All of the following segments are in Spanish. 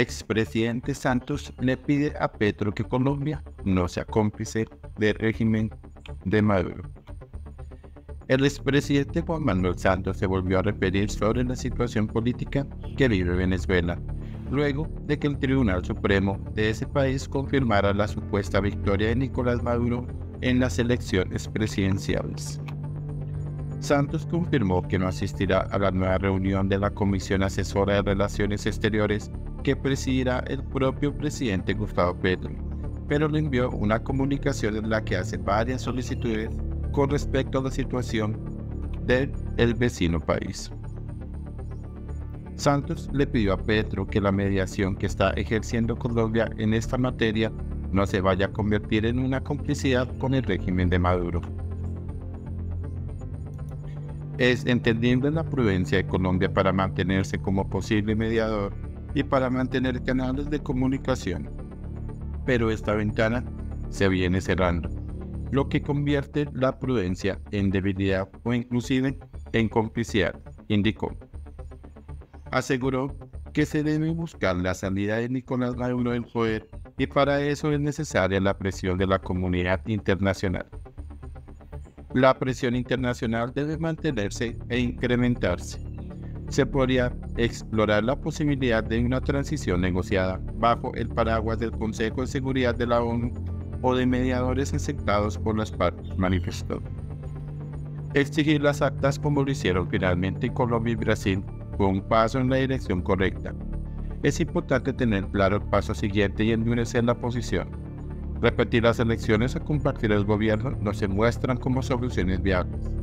expresidente Santos le pide a Petro que Colombia no sea cómplice del régimen de Maduro. El expresidente Juan Manuel Santos se volvió a referir sobre la situación política que vive Venezuela, luego de que el Tribunal Supremo de ese país confirmara la supuesta victoria de Nicolás Maduro en las elecciones presidenciales. Santos confirmó que no asistirá a la nueva reunión de la Comisión Asesora de Relaciones Exteriores que presidirá el propio presidente Gustavo Petro, pero le envió una comunicación en la que hace varias solicitudes con respecto a la situación del vecino país. Santos le pidió a Petro que la mediación que está ejerciendo Colombia en esta materia no se vaya a convertir en una complicidad con el régimen de Maduro. Es entendiendo la prudencia de Colombia para mantenerse como posible mediador y para mantener canales de comunicación. Pero esta ventana se viene cerrando lo que convierte la prudencia en debilidad o inclusive en complicidad, indicó. Aseguró que se debe buscar la salida de Nicolás Maduro del poder y para eso es necesaria la presión de la comunidad internacional. La presión internacional debe mantenerse e incrementarse. Se podría explorar la posibilidad de una transición negociada bajo el paraguas del Consejo de Seguridad de la ONU o de mediadores aceptados por las partes, manifestó. Exigir las actas como lo hicieron finalmente Colombia y Brasil fue un paso en la dirección correcta. Es importante tener claro el paso siguiente y endurecer la posición. Repetir las elecciones o compartir el gobierno no se muestran como soluciones viables.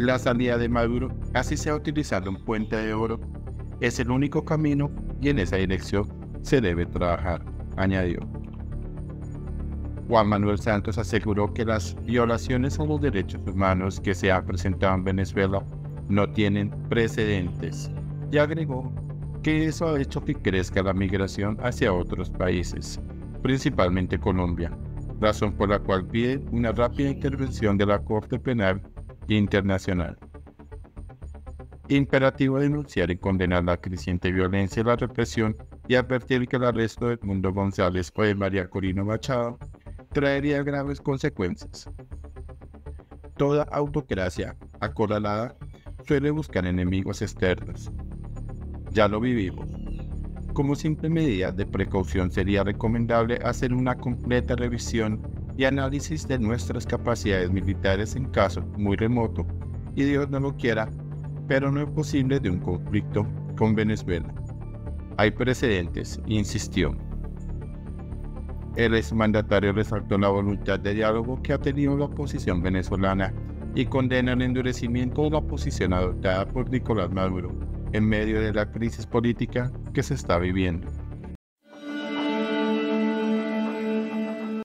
La salida de Maduro, así sea utilizando un puente de oro, es el único camino y en esa dirección se debe trabajar, añadió. Juan Manuel Santos aseguró que las violaciones a los derechos humanos que se han presentado en Venezuela no tienen precedentes y agregó que eso ha hecho que crezca la migración hacia otros países, principalmente Colombia, razón por la cual pide una rápida intervención de la Corte Penal Internacional. Imperativo denunciar y condenar la creciente violencia y la represión y advertir que el arresto de Mundo González o de María Corina Machado traería graves consecuencias. Toda autocracia acorralada suele buscar enemigos externos. Ya lo vivimos. Como simple medida de precaución sería recomendable hacer una completa revisión y análisis de nuestras capacidades militares en caso muy remoto, y Dios no lo quiera, pero no es posible de un conflicto con Venezuela. Hay precedentes, insistió. El exmandatario resaltó la voluntad de diálogo que ha tenido la oposición venezolana y condena el endurecimiento de la posición adoptada por Nicolás Maduro en medio de la crisis política que se está viviendo.